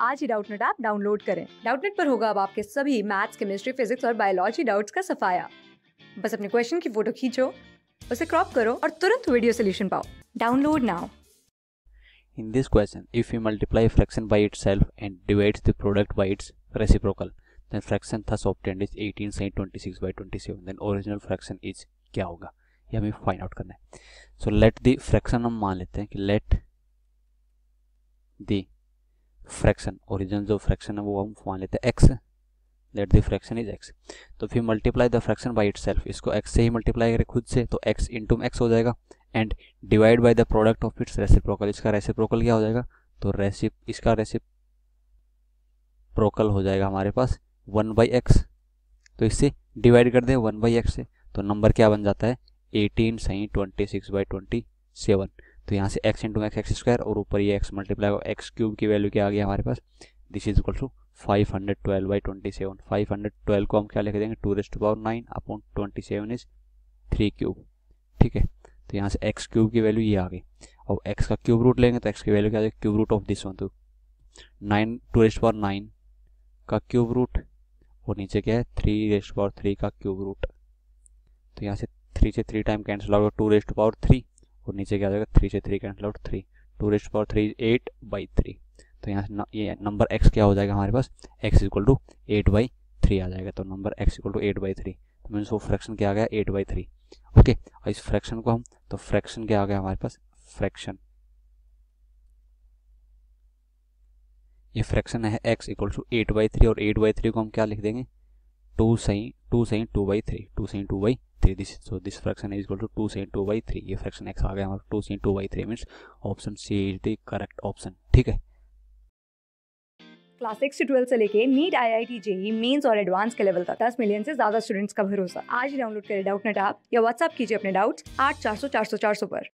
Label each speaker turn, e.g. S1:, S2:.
S1: आज ही Doubtnut app download करें। डाउटनेट पर होगा अब आपके सभी मैथ्स केमिस्ट्री फिजिक्स और बायोलॉजी डाउट्स का सफाया। बस अपने क्वेश्चन की फ़ोटो खींचो उसे क्रॉप करो और तुरंत वीडियो सोल्यूशन पाओ। Download now.
S2: In this question, if we multiply a fraction by itself and divides the product by its reciprocal, then fraction thus obtained is 18 sin 26 by 27. Then original fraction is क्या होगा? ये हमें find out करना है। So let the fraction हम मान लेते हैं कि लेट द फ्रैक्शन ओरिजिनल जो फ्रैक्शन है, वो हम मान लेते हैं x let the fraction is x तो फिर multiply the fraction by it इसको एक्स से ही मल्टीप्लाई करें खुद से तो एक्स इंटू एक्स हो जाएगा and divide by the product of its reciprocal इसका रेसिप्रोकल क्या हो जाएगा? तो रेसिप इसका रेसिप्रोकल हो जाएगा हमारे पास वन बाई एक्स तो इससे डिवाइड कर दें वन बाई एक्स से तो नंबर क्या बन जाता है? एटीन सही twenty six by twenty seven तो यहाँ से x into x x square और ऊपर ये एक्स मल्टीप्लाई एक्स क्यूब की वैल्यू क्या आ गया हमारे पास? This is equal to five hundred twelve by twenty seven five hundred twelve को हम क्या लिख देंगे? Two raised power nine upon twenty seven is three cube ठीक है? तो यहाँ से एक्स क्यूब की वैल्यू ये आ गई। और एक्स का क्यूब रूट लेंगे तो एक्स की वैल्यू क्या आ cube root of this one तो nine two raised power nine का क्यूब रूट और नीचे क्या है? थ्री रेस्ट पावर थ्री का क्यूब रूट तो यहाँ से थ्री से three time cancel out two raised power three और नीचे क्या आ जाएगा? थ्री से three cancel out three two raised power three eight by three तो यहाँ से ये नंबर एक्स क्या हो जाएगा हमारे पास? X equal to eight by three आ जाएगा। तो number x equal to eight by three तो मीन्स वो फ्रैक्शन क्या आ गया? एट बाई थ्री ओके और इस फ्रैक्शन को हम तो फ्रैक्शन क्या आ गया हमारे पास? फ्रैक्शन ये फ्रैक्शन है x equal to eight by three और एट बाई थ्री को हम क्या लिख देंगे? टू सही टू सही टू बाई थ्री टू सही two by three this so this fraction is equal to two सही टू बाई थ्री ये फ्रैक्शन एक्स आ गया हमारा टू सही two by three means option C is the correct option ठीक है?
S1: Class six से ट्वेल्थ से लेके NEET I I T JEE mains और एडवांस के लेवल तक दस मिलियन से ज़्यादा स्टूडेंट्स का भरोसा। आज डाउनलोड करें डाउटनेट ऐप या व्हाट्सअप कीजिए अपने डाउट्स आठ चार सौ चार सौ चार सौ पर।